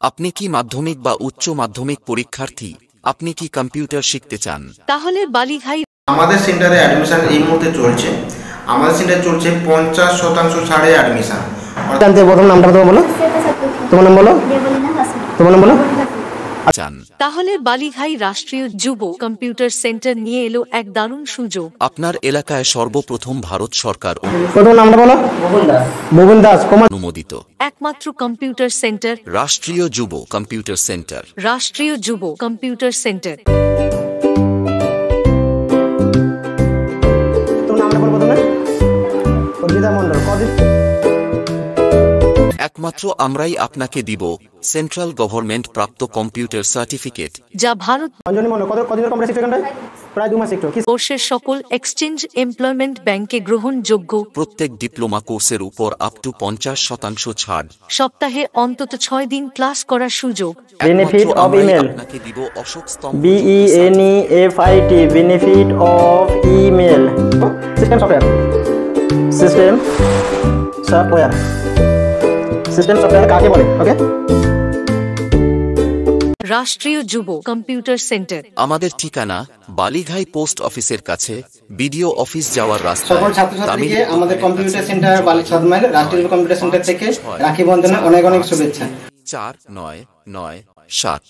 আপনি কি মাধ্যমিক বা উচ্চ মাধ্যমিক পরীক্ষার্থী? আপনি কি কম্পিউটার শিখতে চান? তাহলে বালিঘাই আমাদের সেন্টারে অ্যাডমিশন এই মুহূর্তে চলছে। আমাদের সেন্টারে চলছে পঞ্চাশ শতাংশ ছাড়ে অ্যাডমিশন জানতে প্রথম নামটা তোমার বলো। তোমার নাম বলো। তোমার নাম বলো। চান। তাহলে বালিঘাই রাষ্ট্রীয় যুব কম্পিউটার সেন্টার নিয়ে এলো এক দারুণ সুযোগ। আপনার এলাকায় সর্বপ্রথম ভারত সরকার অনুমোদিত। একমাত্র কম্পিউটার সেন্টার। রাষ্ট্রীয় যুব কম্পিউটার সেন্টার। রাষ্ট্রীয় যুব কম্পিউটার সেন্টার। মন্ডল কদিন একমাত্র আমরাই আপনাকে দিব সেন্ট্রাল গভর্নমেন্ট প্রাপ্ত কম্পিউটার সার্টিফিকেট। যা ভারত অঞ্জনী মন্ডল কত কদিনের কমপ্লিট শিখছো প্রায় দু মাস শিখছো কি বর্ষের সকল এক্সচেঞ্জ এমপ্লয়মেন্ট ব্যাংকে গ্রহণযোগ্য। প্রত্যেক ডিপ্লোমা কোর্সের উপর আপ টু পঞ্চাশ শতাংশ ছাড়। সপ্তাহে অন্তত ছয় দিন ক্লাস করার সুযোগ। Benefit একমাত্র of আমরাই আপনাকে দিব অশোক স্তম্ভ B E N E F I T benefit of email system software system software system software কাকে বলে ওকে রাষ্ট্রীয় যুব কম্পিউটার সেন্টার। আমাদের ঠিকানা বালিঘাই পোস্ট অফিসের কাছে বিডিও অফিস যাওয়ার রাস্তা সকল ছাত্রছাত্রীকে আমাদের কম্পিউটার সেন্টার বালিক সাদমাইল রাষ্ট্রীয় কম্পিউটার সেন্টার থেকে রাখি বন্ধনে অনেক অনেক শুভেচ্ছা। চার নয় নয় সাত।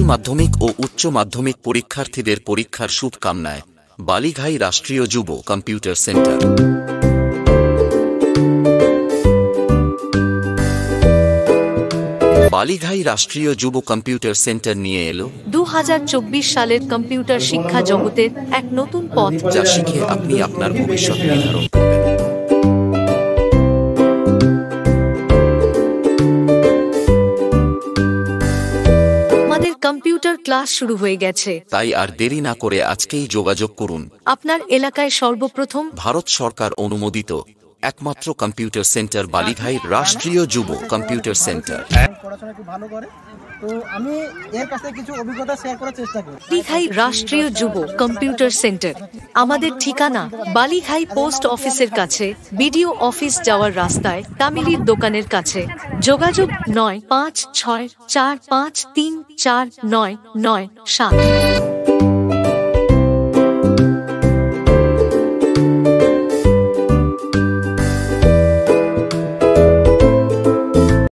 সকল মাধ্যমিক ও উচ্চ মাধ্যমিক পরীক্ষার্থীদের পরীক্ষার শুভকামনায় বালিঘাই রাষ্ট্রীয় যুব কম্পিউটার সেন্টার। বালিঘাই রাষ্ট্রীয় যুব কম্পিউটার সেন্টার নিয়ে এলো দু হাজার চব্বিশ সালের কম্পিউটার শিক্ষা জগতের এক নতুন পথ। যা শিখে আপনি আপনার ভবিষ্যৎ নির্ধারণ করবেন। কম্পিউটার ক্লাস শুরু হয়ে গেছে। তাই আর দেরি না করে আজকেই যোগাযোগ করুন। আপনার এলাকায় সর্বপ্রথম ভারত সরকার অনুমোদিত। একমাত্র কম্পিউটার সেন্টার বালিঘাই রাষ্ট্রীয় যুব কম্পিউটার সেন্টার। পড়াশোনা খুব ভালো করে? তো রাষ্ট্রীয় যুব কম্পিউটার সেন্টার। আমাদের ঠিকানা বালিঘাই পোস্ট অফিসের কাছে, বিডিও অফিস যাওয়ার রাস্তায়, তামিলির দোকানের কাছে। যোগাযোগ নয় পাঁচ ছয় চার পাঁচ তিন চার নয় নয় সাত।